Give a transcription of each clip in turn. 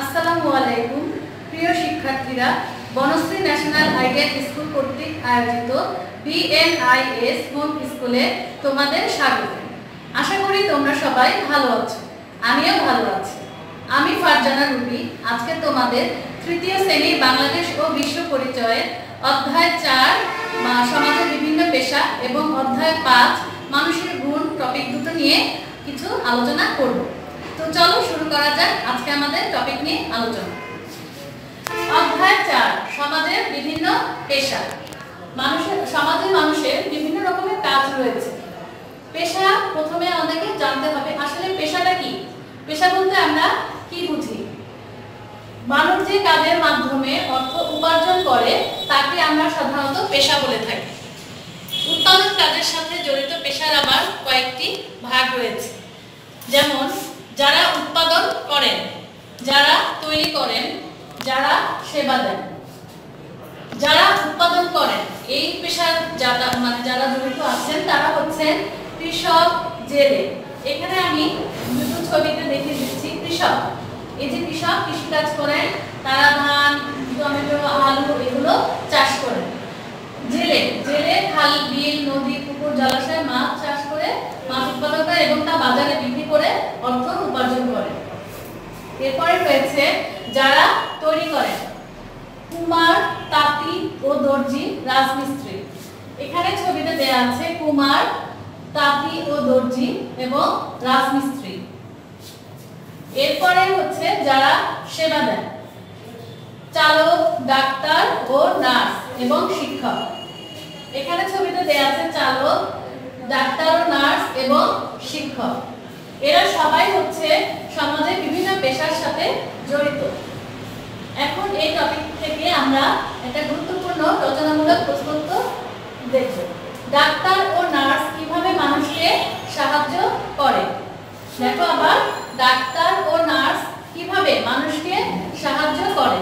আসসালামু আলাইকুম। প্রিয় শিক্ষার্থীরা, বনশ্রী ন্যাশনাল আইডিয়াল স্কুল কর্তৃক আয়োজিত বিএনআইএস হোম স্কুলে তোমাদের স্বাগত। আশা করি তোমরা সবাই ভালো আছো, আমিও ভালো আছি। আমি ফারজানা রুবি, আজকে তোমাদের তৃতীয় শ্রেণি বাংলাদেশ ও বিশ্ব পরিচয়ের অধ্যায় চার সমাজের বিভিন্ন পেশা এবং অধ্যায় পাঁচ, মানুষের গুণ, টপিক দুটো নিয়ে কিছু আলোচনা করব। চলো শুরু করা যাক আজকে আমাদের টপিক নিয়ে আলোচনা। অধ্যায় চার, সমাজের বিভিন্ন পেশা। মানুষের সমাজে মানুষের বিভিন্ন রকমের কাজ রয়েছে। পেশা প্রথমে আমাদেরকে জানতে হবে, আসলে পেশাটা কি? পেশা বলতে আমরা কি বুঝি? মানুষ যে কাজের মাধ্যমে অর্থ উপার্জন করে, তাকে আমরা সাধারণত পেশা বলে থাকি। উৎপাদন কাজের সাথে জড়িত পেশার আবার কয়েকটি ভাগ রয়েছে। যেমন যারা উৎপাদন করেন, যারা তৈরি করেন, যারা সেবা দেন। যারা উৎপাদন করেন, এই পেশার যারা মানে যারা জড়িত আছেন, তারা হচ্ছেন কৃষক জেলে। এখানে আমি দুটো ছবিতে দেখিয়ে দিচ্ছি, কৃষক। এই যে কৃষক কৃষিকাজ করেন, তারা ধান, টমেটো, আলু, এগুলো চাষ করেন। জেলে জেলে খাল, বিল, নদী, পুকুর, জলাশয়, মাছ উৎপাদন করে এবং তা বাজারে বিক্রি করে অর্থ উপার্জন করে এরপরে রয়েছে যারা তৈরি করেন কুমার, তাঁতি ও দর্জি রাজমিস্ত্রি। এখানে ছবিতে দেয়া আছে কুমার, তাঁতি ও দর্জি এবং রাজমিস্ত্রি। এরপরে হচ্ছে যারা সেবা দেন। চালক, ডাক্তার ও নার্স এবং শিক্ষক। এখানে ছবিতে দেয়া আছে চালক, ডাক্তার ও নার্স এবং শিক্ষক। এরা সবাই হচ্ছে সমাজের বিভিন্ন পেশার সাথে জড়িত। এখন এই টপিক থেকে আমরা একটা গুরুত্বপূর্ণ রচনামূলক প্রশ্নোত্ত দেখব। ডাক্তার ও নার্স কীভাবে মানুষকে সাহায্য করে? দেখো আবার, ডাক্তার ও নার্স কীভাবে মানুষকে সাহায্য করে?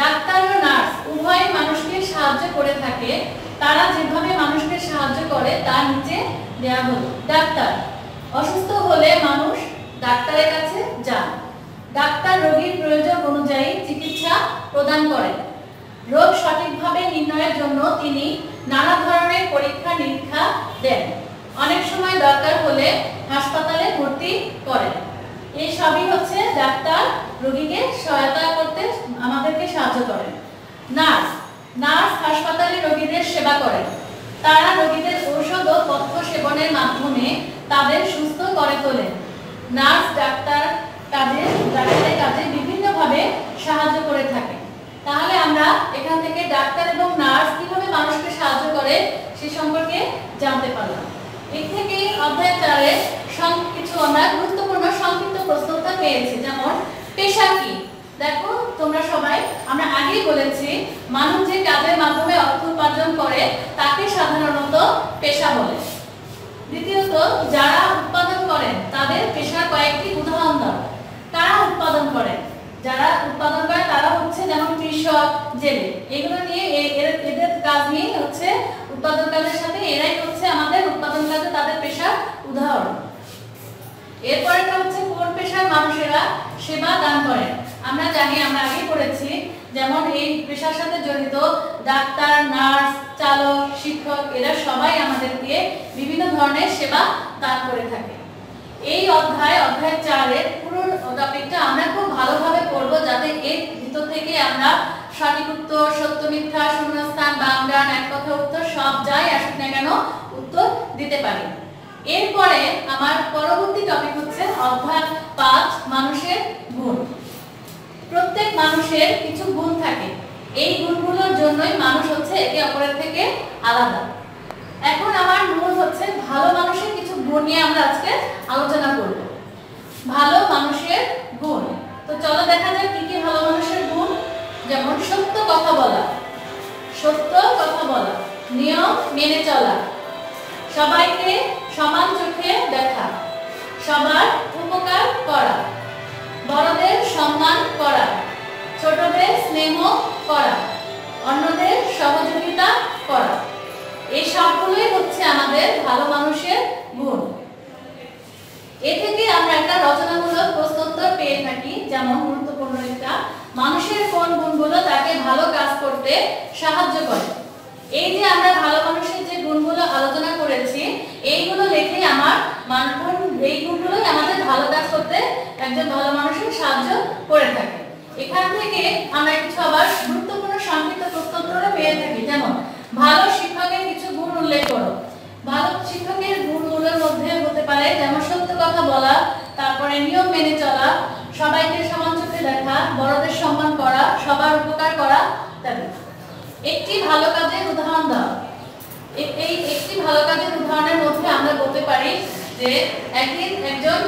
ডাক্তার ও নার্স উভয় মানুষকে সাহায্য করে থাকে। তারা যেভাবে মানুষকে সাহায্য করে তার নিচে দেয়া হলো। ডাক্তার, অসুস্থ হলে মানুষ ডাক্তারের কাছে যান। ডাক্তার রোগীর প্রয়োজন অনুযায়ী চিকিৎসা প্রদান করেন। রোগ সঠিকভাবে নির্ণয়ের জন্য তিনি নানা ধরনের পরীক্ষা নিরীক্ষা দেন। অনেক সময় দরকার হলে হাসপাতালে ভর্তি করেন। এই সবই হচ্ছে ডাক্তার রোগীকে সহায়তা করতে আমাদেরকে সাহায্য করেন। নার্স নার্স হাসপাতালে রোগীদের সেবা করেন। তারা রোগীদের ঔষধ ও তথ্য সেবনের মাধ্যমে তাদের সুস্থ করে তোলেন। নার্স, ডাক্তার কাজে ডাক্তারের কাজে বিভিন্নভাবে সাহায্য করে থাকে? তাহলে আমরা এখান থেকে ডাক্তার এবং নার্স কীভাবে মানুষকে সাহায্য করে সে সম্পর্কে জানতে পারলাম। এর থেকে অধ্যায় চারে কিছু আমরা গুরুত্বপূর্ণ সংক্ষিপ্ত প্রশ্নোত্তর পেয়েছি, যেমন, পেশা কি? দেখো, তোমরা সবাই, আমরা আগেই বলেছি, মানুষ যে কাজের মাধ্যমে অর্থ উপার্জন করে, তাকে সাধারণত পেশা বলে। দ্বিতীয়ত, যারা উৎপাদন করেন, তাদের পেশার কয়েকটি উদাহরণ দাও। কারা উৎপাদন করেন? যারা উৎপাদন করে, তারা হচ্ছে যেমন কৃষক, জেলে। এগুলো নিয়ে এদের কাজ নিয়ে হচ্ছে উৎপাদন সাথে এরাই হচ্ছে আমাদের উৎপাদন কাজে তাদের পেশার উদাহরণ। এরপরেটা হচ্ছে কোন পেশার মানুষেরা সেবা দান করে আমরা জানি, আমরা আগে পড়েছি, যেমন এই পেশার সাথে জড়িত ডাক্তার, নার্স, চালক, শিক্ষক, এরা সবাই আমাদের দিয়ে বিভিন্ন ধরনের সেবা দান করে থাকে। এই অধ্যায় অধ্যায় চারের পুরো টপিকটা আমরা খুব ভালোভাবে পড়ব যাতে এর ভিতর থেকে আমরা সঠিক উত্তর, সত্য মিথ্যা, শূন্যস্থান বাংলান এক কথা উত্তর সব যাই আসুক না কেন উত্তর দিতে পারি। এরপরে আমার পরবর্তী টপিক হচ্ছে অধ্যায় পাঁচ, মানুষের গুণ। প্রত্যেক মানুষের কিছু গুণ থাকে। এই গুণগুলোর জন্যই মানুষ হচ্ছে একে অপরের থেকে আলাদা। এখন আমার মূল হচ্ছে ভালো মানুষের কিছু গুণ নিয়ে আমরা আজকে আলোচনা করব। ভালো মানুষের গুণ। তো চলো দেখা যাক কি কি ভালো মানুষের গুণ। যেমন সত্য কথা বলা। সত্য কথা বলা। নিয়ম মেনে চলা। সবাইকে সমান চোখে দেখা। সবার উপকার করা। বড়দের সম্মান করা। ছোটদের স্নেহ করা। অন্যদের সহযোগিতা করা। এই সবগুলোই হচ্ছে আমাদের ভালো মানুষের গুণ। এ থেকে আমরা একটা রচনামূলক গুরুত্ব পেয়ে থাকি যেমন গুরুত্বপূর্ণ একটা। মানুষের কোন গুণগুলো তাকে ভালো কাজ করতে সাহায্য করে। এই যে আমরা ভালো মানুষের যে গুণগুলো আলোচনা করেছি, এইগুলো লেখে আমার মানগুণ এই গুণগুলোই আমাদের ভালো কাজ করতে একজন ভালো মানুষের সাহায্য করে থাকে। এখান থেকে আমরা কিছু আবার গুরুত্বপূর্ণ সংক্ষিপ্ত প্রত্যুত্তরে পেয়ে থাকি। যেমন, ভালো শিক্ষকের কিছু গুণ উল্লেখ করো। ভালো শিক্ষকের গুণগুলোর মধ্যে হতে পারে, যেমন সত্য কথা বলা তারপরে নিয়ম মেনে চলা, সবাইকে সমান চোখে দেখা, বড়দের সম্মান করা, সবার উপকার করা ইত্যাদি একটি ভালো কাজের উদাহরণ দাও। এই একটি ভালো কাজের উদাহরণের মধ্যে আমরা বলতে পারি যে একদিন একজন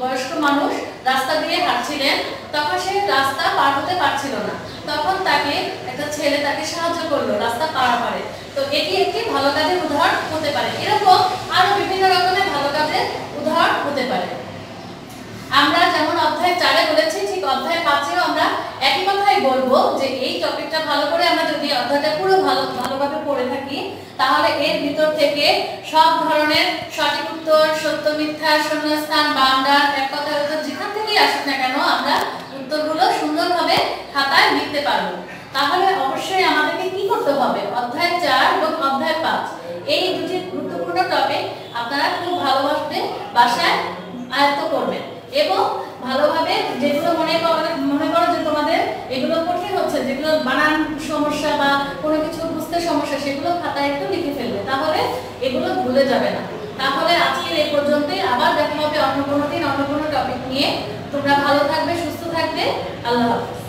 বয়স্ক মানুষ রাস্তা দিয়ে হাঁটছিলেন, তখন সে রাস্তা পার হতে পারছিল না। তখন তাকে একটা ছেলে তাকে সাহায্য করল রাস্তা পার পারাপারে তো এটি একটি ভালো কাজের উদাহরণ হতে পারে। এরকম আরও বিভিন্ন রকমের ভালো কাজের উদাহরণ হতে পারে আমরা যেমন অধ্যায় চারে বলেছি ঠিক অধ্যায় পাঁচেও আমরা একই কথাই বলব যে এই টপিকটা ভালো করে আমরা যদি অধ্যায়টা পুরো ভালো ভালোভাবে পড়ে থাকি তাহলে এর ভিতর থেকে সব ধরনের সঠিক উত্তর, সত্য মিথ্যা, শূন্যস্থান বান্ডার এক কথায় উত্তর যেখান থেকেই আসুক না কেন, আমরা উত্তরগুলো সুন্দরভাবে খাতায় লিখতে পারব। তাহলে অবশ্যই আমাদেরকে কি করতে হবে? অধ্যায় চার এবং অধ্যায় পাঁচ। এই দুটি গুরুত্বপূর্ণ টপিক আপনারা খুব ভালোভাবে বাসায় আয়ত্ত করবেন এবং ভালোভাবে যেগুলো মনে মনে করো যে তোমাদের এগুলো কঠিন হচ্ছে, যেগুলো বানান সমস্যা বা সমস্যা, সেগুলো খাতায় একটু লিখে ফেলবে। তাহলে এগুলো ভুলে যাবে না। তাহলে আজকের এই পর্যন্তই। আবার দেখা হবে অন্য কোনো দিন, অন্য কোনো টপিক নিয়ে। তোমরা ভালো থাকবে, সুস্থ থাকবে। আল্লাহ হাফিজ।